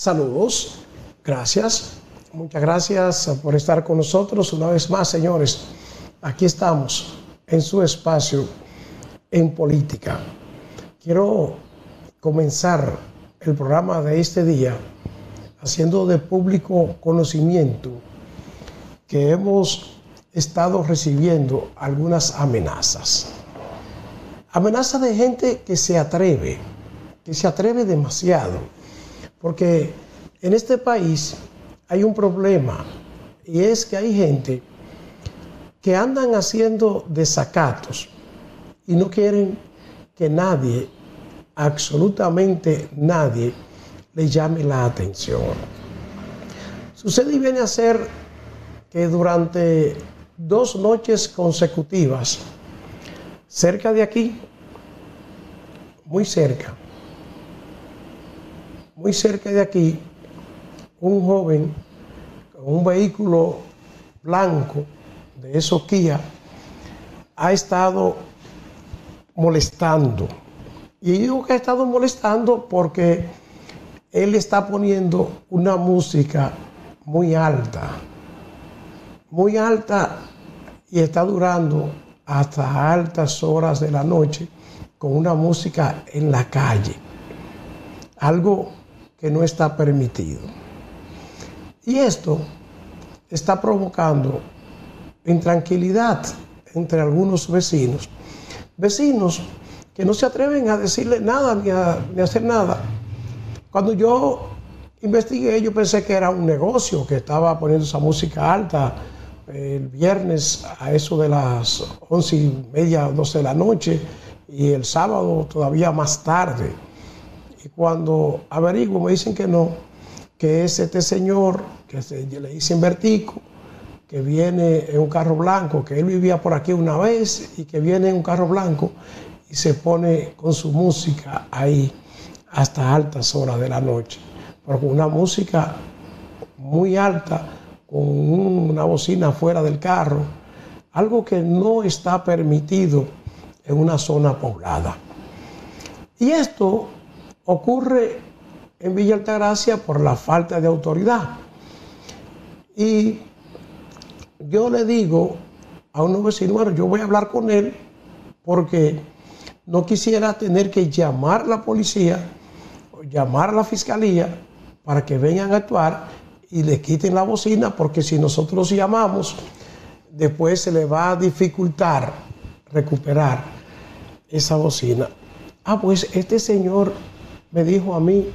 Saludos, gracias. Muchas gracias por estar con nosotros una vez más, señores. Aquí estamos en su espacio en política. Quiero comenzar el programa de este día haciendo de público conocimiento que hemos estado recibiendo algunas amenazas. Amenazas de gente que se atreve, que se atreve demasiado, porque en este país hay un problema y es que hay gente que andan haciendo desacatos y no quieren que nadie, absolutamente nadie, le llame la atención. Sucede y viene a ser que durante dos noches consecutivas, cerca de aquí, muy cerca, muy cerca de aquí, un joven con un vehículo blanco de esos Kia ha estado molestando. Y digo que ha estado molestando porque él está poniendo una música muy alta, muy alta y está durando hasta altas horas de la noche con una música en la calle. Algo que no está permitido. Y esto está provocando intranquilidad entre algunos vecinos. Vecinos que no se atreven a decirle nada ni a, hacer nada. Cuando yo investigué, yo pensé que era un negocio que estaba poniendo esa música alta el viernes a eso de las once y media, doce de la noche y el sábado todavía más tarde. Y cuando averiguo me dicen que no, que es este señor que le dicen Vertico, que viene en un carro blanco, que él vivía por aquí una vez y que viene en un carro blanco y se pone con su música ahí hasta altas horas de la noche, pero con una música muy alta, con una bocina fuera del carro, algo que no está permitido en una zona poblada. Y esto ocurre en Villa Altagracia por la falta de autoridad. Y yo le digo a un vecino, bueno, yo voy a hablar con él porque no quisiera tener que llamar a la policía, llamar a la fiscalía para que vengan a actuar y le quiten la bocina, porque si nosotros llamamos, después se le va a dificultar recuperar esa bocina. Ah, pues este señor me dijo a mí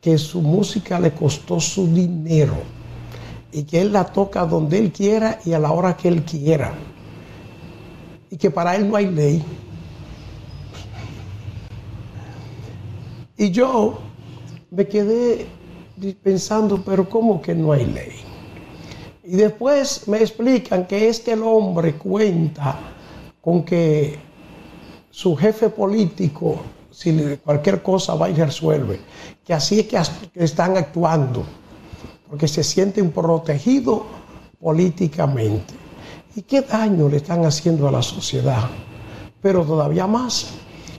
que su música le costó su dinero y que él la toca donde él quiera y a la hora que él quiera. Y que para él no hay ley. Y yo me quedé pensando, pero ¿cómo que no hay ley? Y después me explican que es que el hombre cuenta con que su jefe político si cualquier cosa va y resuelve. Que así es que están actuando, porque se sienten protegidos políticamente. ¿Y qué daño le están haciendo a la sociedad? Pero todavía más,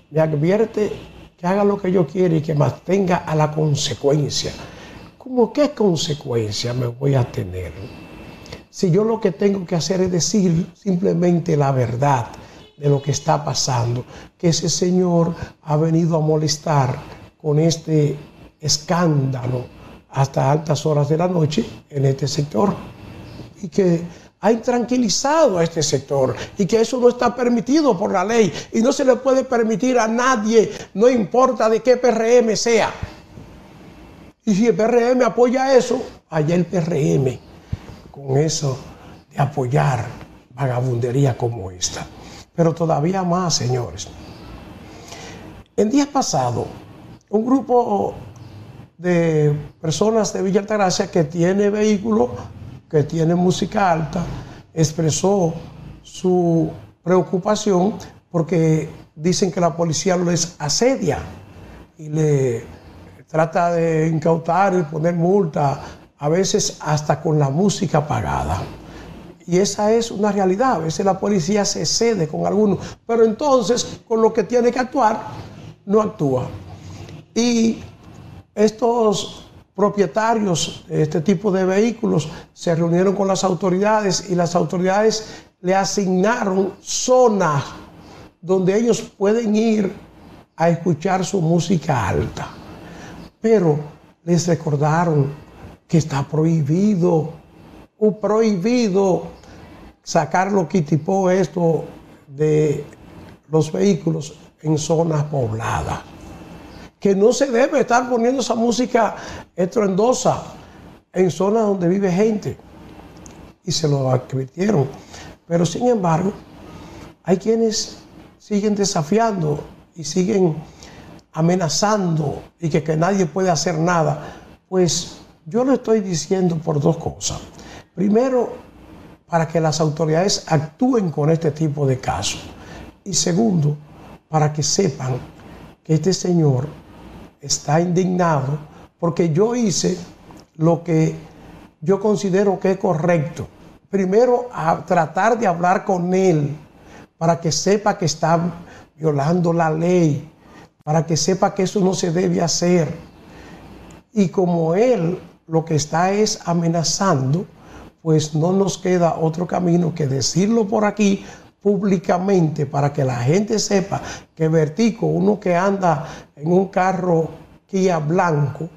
me advierte que haga lo que yo quiera y que mantenga a la consecuencia. ¿Cómo qué consecuencia me voy a tener? Si yo lo que tengo que hacer es decir simplemente la verdad, de lo que está pasando, que ese señor ha venido a molestar con este escándalo hasta altas horas de la noche en este sector y que ha intranquilizado a este sector y que eso no está permitido por la ley y no se le puede permitir a nadie, no importa de qué PRM sea. Y si el PRM apoya eso, allá el PRM con eso de apoyar vagabundería como esta pero todavía más, señores. El día pasado, un grupo de personas de Villa Altagracia que tiene vehículo, que tiene música alta, expresó su preocupación porque dicen que la policía les asedia y le trata de incautar y poner multa, a veces hasta con la música apagada. Y esa es una realidad. A veces la policía se cede con algunos, pero entonces con lo que tiene que actuar, no actúa. Y estos propietarios de este tipo de vehículos se reunieron con las autoridades y las autoridades le asignaron zonas donde ellos pueden ir a escuchar su música alta. Pero les recordaron que está prohibido, o prohibido sacar lo que tipo esto de los vehículos en zonas pobladas que no se debe estar poniendo esa música estruendosa en zonas donde vive gente. Y se lo advirtieron. Pero sin embargo, hay quienes siguen desafiando y siguen amenazando y que, que nadie puede hacer nada. Pues yo lo estoy diciendo por dos cosas. Primero, para que las autoridades actúen con este tipo de casos. Y segundo, para que sepan que este señor está indignado porque yo hice lo que yo considero que es correcto. Primero, a tratar de hablar con él para que sepa que está violando la ley, para que sepa que eso no se debe hacer. Y como él lo que está es amenazando, pues no nos queda otro camino que decirlo por aquí públicamente para que la gente sepa que Vertico, uno que anda en un carro Kia blanco,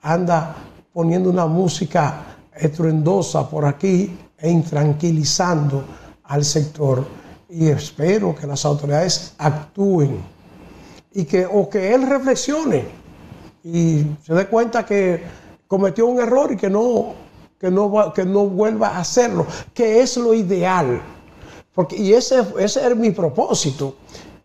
anda poniendo una música estruendosa por aquí e intranquilizando al sector. Y espero que las autoridades actúen y que, o que él reflexione y se dé cuenta que cometió un error y que no, que no, que no vuelva a hacerlo, que es lo ideal. Porque, y ese, ese es mi propósito,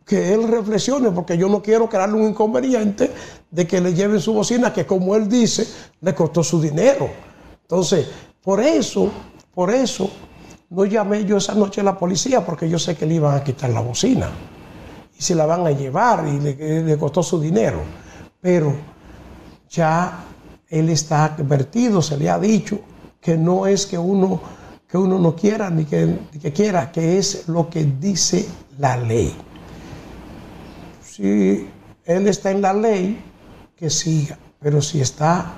que él reflexione, porque yo no quiero crearle un inconveniente de que le lleven su bocina, que como él dice, le costó su dinero. Entonces, por eso, por eso, no llamé yo esa noche a la policía, porque yo sé que le iban a quitar la bocina. Y se la van a llevar y le, le costó su dinero. Pero ya él está advertido, se le ha dicho que no es que uno que uno no quiera ni que, quiera, que es lo que dice la ley. Si él está en la ley, que siga, pero si está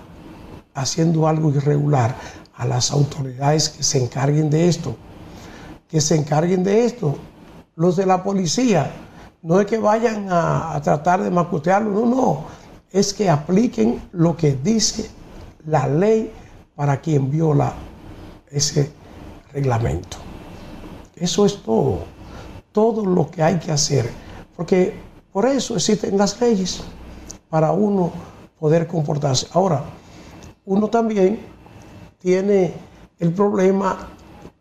haciendo algo irregular, a las autoridades que se encarguen de esto, que se encarguen de esto, los de la policía, no es que vayan a, a tratar de macutearlo, no, no, es que apliquen lo que dice la ley para quien viola ese reglamento. Eso es todo, todo lo que hay que hacer, porque por eso existen las leyes, para uno poder comportarse. Ahora, uno también tiene el problema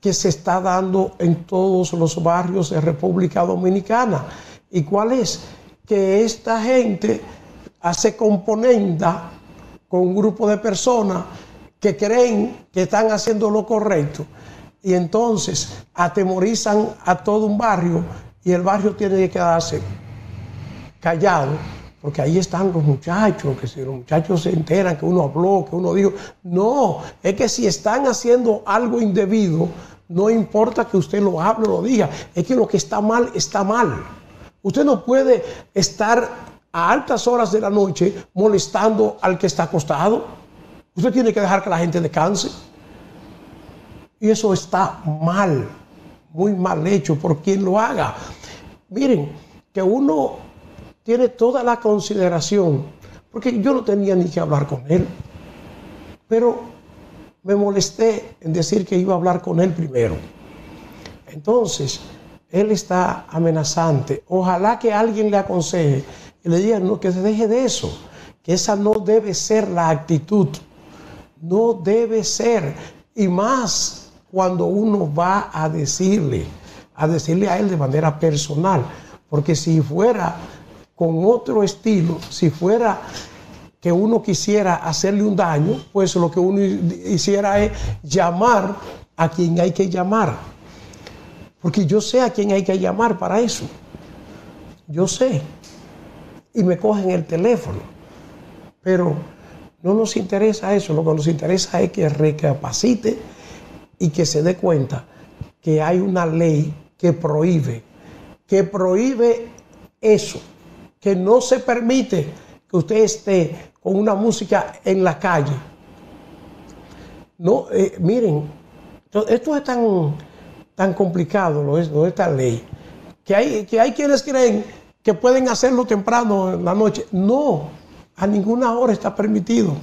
que se está dando en todos los barrios de República Dominicana. ¿Y cuál es? Que esta gente hace componenda con un grupo de personas que creen que están haciendo lo correcto y entonces atemorizan a todo un barrio y el barrio tiene que quedarse callado porque ahí están los muchachos, que si los muchachos se enteran que uno habló, que uno dijo, no, es que si están haciendo algo indebido, no importa que usted lo hable o lo diga, es que lo que está mal está mal. Usted no puede estar a altas horas de la noche molestando al que está acostado. Usted tiene que dejar que la gente descanse. Y eso está mal, muy mal hecho por quien lo haga. Miren, que uno tiene toda la consideración, porque yo no tenía ni que hablar con él, pero me molesté en decir que iba a hablar con él primero. Entonces, él está amenazante. Ojalá que alguien le aconseje y le diga no, que se deje de eso, que esa no debe ser la actitud. No debe ser. Y más cuando uno va a decirle, a decirle a él de manera personal. Porque si fuera con otro estilo, si fuera que uno quisiera hacerle un daño, pues lo que uno hiciera es llamar a quien hay que llamar. Porque yo sé a quién hay que llamar para eso. Yo sé. Y me cogen el teléfono. Pero no nos interesa eso. Lo que nos interesa es que recapacite y que se dé cuenta que hay una ley que prohíbe, que prohíbe eso, que no se permite que usted esté con una música en la calle No, eh, miren, esto es tan, tan complicado, lo es, esta ley, que hay, que hay quienes creen que pueden hacerlo temprano en la noche. No, a ninguna hora está permitido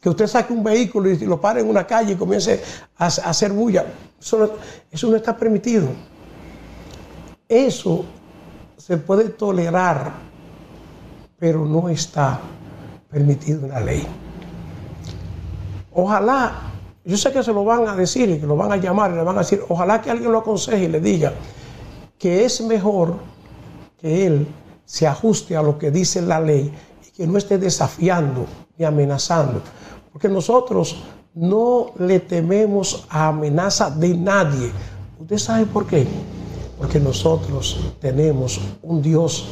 que usted saque un vehículo y lo pare en una calle y comience a, hacer bulla. eso no está permitido. Eso se puede tolerar, pero no está permitido en la ley. Ojalá, yo sé que se lo van a decir y que lo van a llamar y le van a decir, ojalá que alguien lo aconseje y le diga que es mejor que él se ajuste a lo que dice la ley que no esté desafiando ni amenazando. Porque nosotros no le tememos a amenaza de nadie. ¿Usted sabe por qué? Porque nosotros tenemos un Dios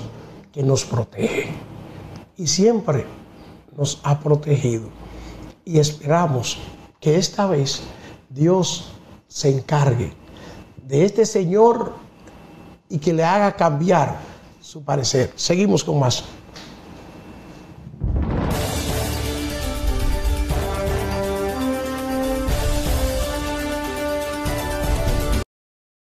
que nos protege. Y siempre nos ha protegido y esperamos que esta vez Dios se encargue de este Señor y que le haga cambiar su parecer. Seguimos con más.